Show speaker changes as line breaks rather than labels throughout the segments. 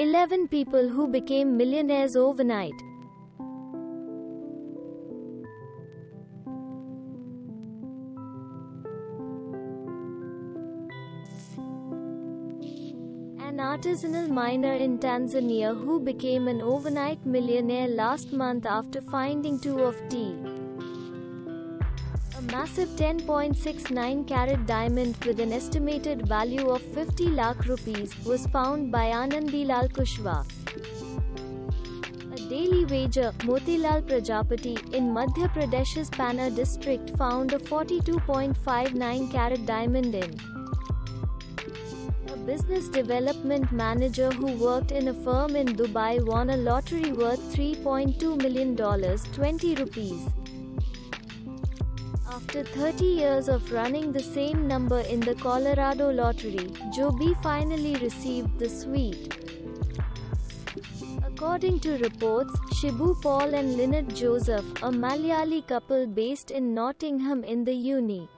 11 people who became millionaires overnight. An artisanal miner in Tanzania who became an overnight millionaire last month after finding two of tea. Massive 10.69 carat diamond with an estimated value of 50 lakh rupees was found by Anandilal Kushwaha. A daily wager, Motilal Prajapati, in Madhya Pradesh's Panna district found a 42.59 carat diamond in. A business development manager who worked in a firm in Dubai won a lottery worth $3.2 million 20 rupees. After 30 years of running the same number in the Colorado lottery, Joe B finally received the sweet. According to reports, Shibu Paul and Lynette Joseph, a Malayali couple based in Nottingham in the Uni.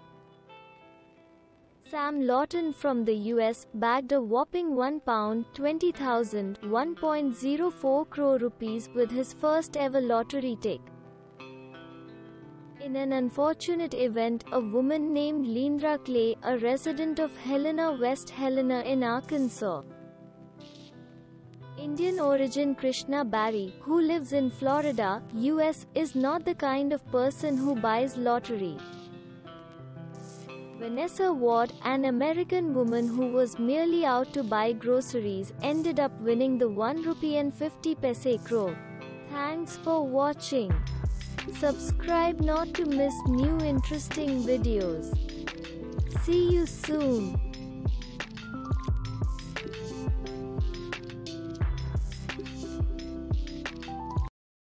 Sam Lawton from the US bagged a whopping 1 pound 20,000 1.04 crore rupees with his first ever lottery tick. In an unfortunate event, a woman named LeAndra Clay, a resident of Helena, West Helena in Arkansas, Indian origin Krishna Barri, who lives in Florida, US, is not the kind of person who buys lottery. Vanessa Ward, an American woman who was merely out to buy groceries, ended up winning the 1 rupee and 50 paise crore. Thanks for watching. Subscribe not to miss new interesting videos. See you soon.